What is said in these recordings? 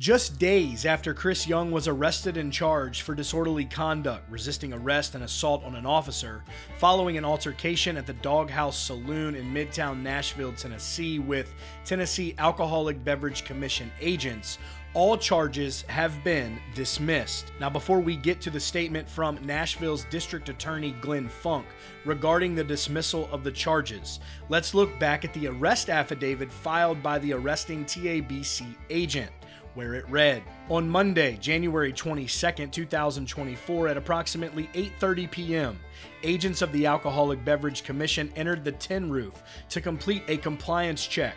Just days after Chris Young was arrested and charged for disorderly conduct, resisting arrest, and assault on an officer, following an altercation at the Doghouse Saloon in Midtown Nashville, Tennessee, with Tennessee Alcoholic Beverage Commission agents, all charges have been dismissed. Now, before we get to the statement from Nashville's District Attorney Glenn Funk regarding the dismissal of the charges, let's look back at the arrest affidavit filed by the arresting TABC agent where it read on monday january 22nd 2024 at approximately 8.30 p.m agents of the alcoholic beverage commission entered the tin roof to complete a compliance check.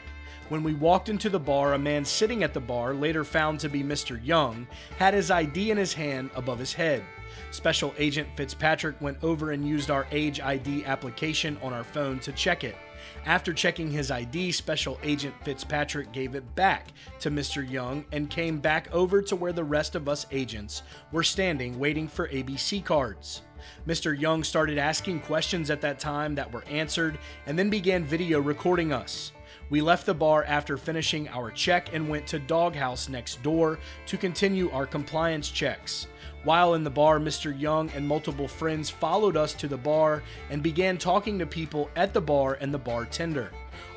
When we walked into the bar a man sitting at the bar later found to be mr young had his id in his hand above his head. Special agent fitzpatrick went over and used our age id application on our phone to check it after checking his ID, Special Agent Fitzpatrick gave it back to Mr. Young and came back over to where the rest of us agents were standing waiting for ABC cards. Mr. Young started asking questions at that time that were answered and then began video recording us. We left the bar after finishing our check and went to Doghouse next door to continue our compliance checks. While in the bar, Mr. Young and multiple friends followed us to the bar and began talking to people at the bar and the bartender.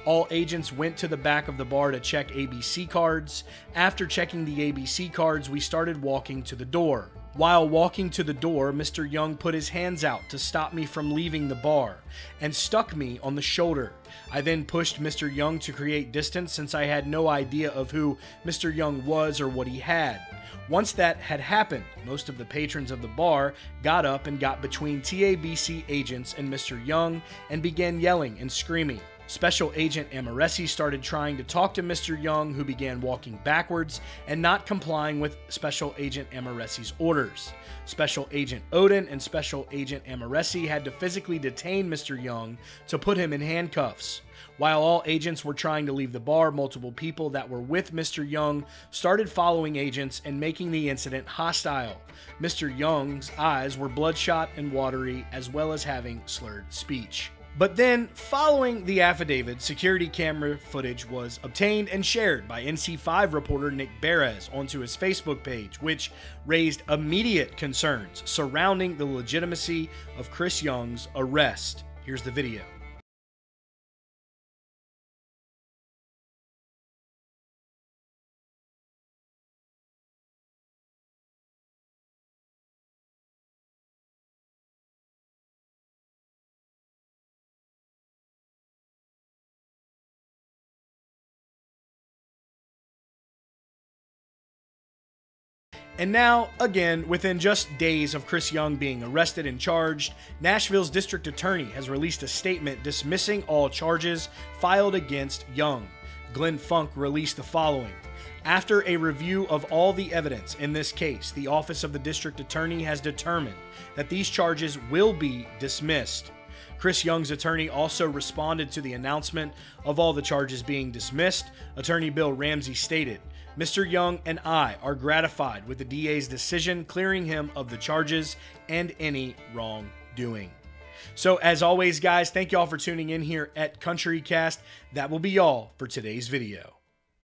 All agents went to the back of the bar to check ABC cards. After checking the ABC cards, we started walking to the door. While walking to the door, Mr. Young put his hands out to stop me from leaving the bar and stuck me on the shoulder. I then pushed Mr. Young to create distance since I had no idea of who Mr. Young was or what he had. Once that had happened, most of the patrons of the bar got up and got between TABC agents and Mr. Young and began yelling and screaming. Special Agent Amoresi started trying to talk to Mr. Young, who began walking backwards and not complying with Special Agent Amoresi's orders. Special Agent Odin and Special Agent Amoresi had to physically detain Mr. Young to put him in handcuffs. While all agents were trying to leave the bar, multiple people that were with Mr. Young started following agents and making the incident hostile. Mr. Young's eyes were bloodshot and watery, as well as having slurred speech. But then, following the affidavit, security camera footage was obtained and shared by NC5 reporter Nick Beres onto his Facebook page, which raised immediate concerns surrounding the legitimacy of Chris Young's arrest. Here's the video. And now, again, within just days of Chris Young being arrested and charged, Nashville's district attorney has released a statement dismissing all charges filed against Young. Glenn Funk released the following. After a review of all the evidence in this case, the Office of the District Attorney has determined that these charges will be dismissed. Chris Young's attorney also responded to the announcement of all the charges being dismissed. Attorney Bill Ramsey stated, Mr. Young and I are gratified with the DA's decision clearing him of the charges and any wrongdoing. So, as always, guys, thank you all for tuning in here at CountryCast. That will be all for today's video.